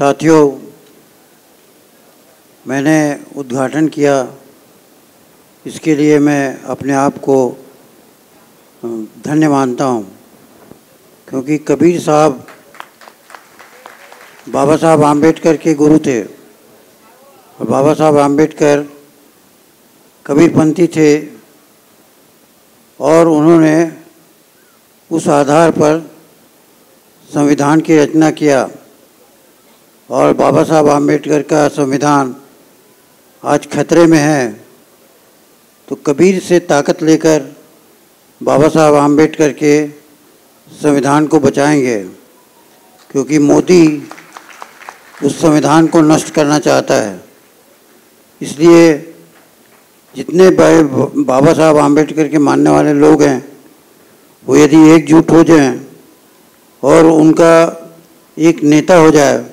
साथियों, मैंने उद्घाटन किया। इसके लिए मैं अपने आप को धन्य मानता हूँ, क्योंकि कबीर साहब, बाबा साहब आम्बेडकर के गुरु थे। और बाबा साहब आम्बेडकर कबीरपंथी थे और उन्होंने उस आधार पर संविधान की रचना किया। और बाबा साहब आम्बेडकर का संविधान आज खतरे में है तो कबीर से ताकत लेकर बाबा साहब आम्बेडकर के संविधान को बचाएँगे, क्योंकि मोदी उस संविधान को नष्ट करना चाहता है। इसलिए जितने बड़े बाबा साहब आम्बेडकर के मानने वाले लोग हैं, वो यदि एकजुट हो जाएँ और उनका एक नेता हो जाए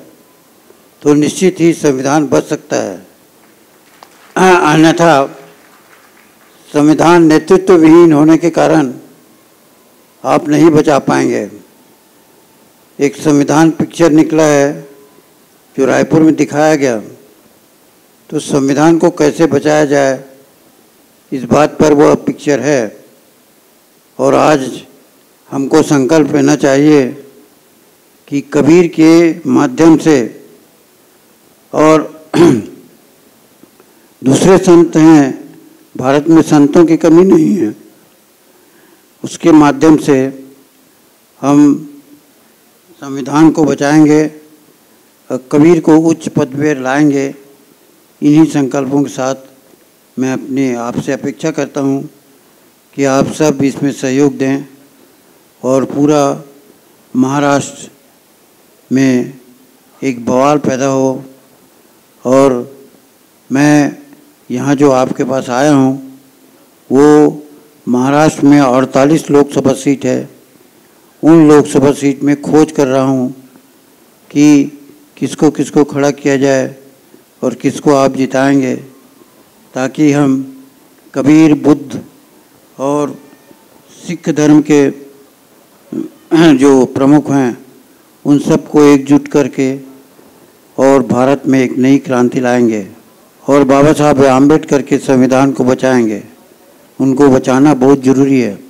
तो निश्चित ही संविधान बच सकता है। अन्यथा संविधान नेतृत्व विहीन होने के कारण आप नहीं बचा पाएँगे। एक संविधान पिक्चर निकला है जो रायपुर में दिखाया गया। तो संविधान को कैसे बचाया जाए, इस बात पर वह पिक्चर है। और आज हमको संकल्प लेना चाहिए कि कबीर के माध्यम से और दूसरे संत हैं, भारत में संतों की कमी नहीं है। उसके माध्यम से हम संविधान को बचाएँगे, और कबीर को उच्च पद पर लाएँगे। इन्हीं संकल्पों के साथ मैं अपनी आपसे अपेक्षा करता हूँ कि आप सब इसमें सहयोग दें और पूरा महाराष्ट्र में एक बवाल पैदा हो। और मैं यहाँ जो आपके पास आया हूँ, वो महाराष्ट्र में 48 लोकसभा सीट है। उन लोकसभा सीट में खोज कर रहा हूँ कि किसको किसको खड़ा किया जाए और किसको आप जिताएँगे, ताकि हम कबीर, बुद्ध और सिख धर्म के, जो प्रमुख हैं, उन सबको एकजुट करके और भारत में एक नई क्रांति लाएँगे और बाबा साहब आम्बेडकर के संविधान को बचाएँगे। उनको बचाना बहुत ज़रूरी है।